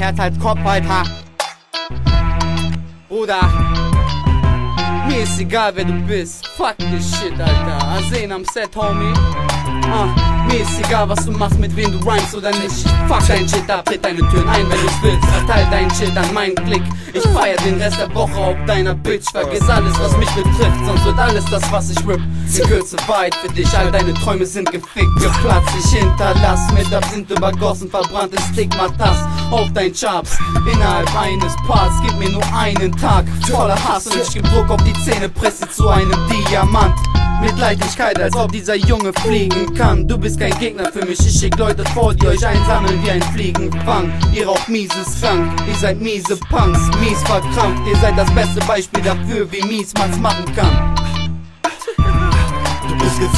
Herz als Kopf, Alter. Bruder, mir ist egal, wer du bist. Fuck this shit, Alter. Arsen am Set, homie. Mir ist egal, was du machst, mit wem du rhymst oder nicht. Fuck dein Shit ab, tritt deine Türen ein, wenn du's willst. Verteil dein Shit an meinen Klick. Ich feier den Rest der Woche auf deiner Bitch. Vergiss alles, was mich betrifft, sonst wird alles das, was ich rip. Die Kürze weit für dich, all deine Träume sind gefickt, geplatzt. Ich hinterlass mit Absinth übergossen, verbranntes Stigmatas auf dein Charts. Innerhalb eines Parts, gib mir nur einen Tag voller Hass und ich geb Druck auf die Zähne, presse zu einem Diamant. Mit Leichtigkeit, als ob dieser Junge fliegen kann. Du bist kein Gegner für mich, ich schick Leute vor, die euch einsammeln wie ein Fliegenfang. Ihr raucht mieses Fang, ihr seid miese Punks, mies verkrampft. Ihr seid das beste Beispiel dafür, wie mies man's machen kann.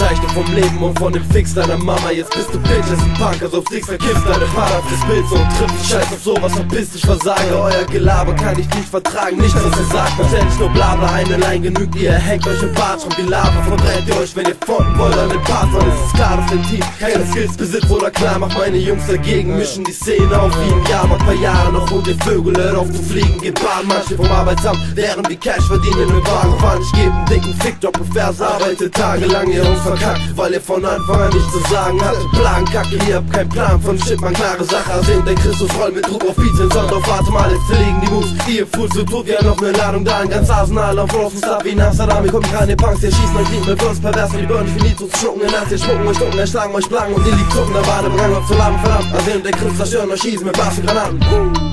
Du gezeichnet vom Leben und von dem Fix deiner Mama. Jetzt bist du Bitch, als ein Punk, also auf Dicks verkiffst deine auf das Bild so und trifft dich scheiß auf sowas, verpiss dich, versage. Euer Gelaber kann ich nicht vertragen, nichts was ihr sagt, wahrscheinlich nur Blabla. Eine Line genügt, ihr hängt euch im Bart schon wie Lava. Verbrennt ihr euch, wenn ihr fronten wollt an den Part, weil es ist klar, dass dein Team keine Skills besitzt oder klar macht. Meine Jungs dagegen mischen die Szene auf wie ein Jahr, macht paar Jahre noch und ihr Vögel hört auf zu fliegen, geht Bahn. Manche vom Arbeitsamt, während die Cash verdienen im Wagen fahren. Ich gebe einen dicken Fick, droppe Vers, arbeite tagelang, ihr Jungs verkackt, weil ihr von Anfang an nichts zu sagen hattet. Plan, Kacke, ihr habt keinen Plan von Shit, man klare Sache. Sind der Christus roll mit Druck auf Beats, sind Sonntag, warte mal, jetzt zerlegen die Moves. Ihr Fuß so tot, wir noch ne Ladung da, ein ganz Arsenal auf Rosen Star wie in Amsterdam. Ihr kommt keine Punks, ihr schießen euch nicht mehr Würst, pervers und die Burn, ich will nie zu schlucken, in Nacht, ihr schmucken euch ducken, erschlagen euch plagen und ihr liegt zucken, da war der Begang auf zu laden, verdammt. Also der Christus zerstören euch schießen mit Bass und Granaten.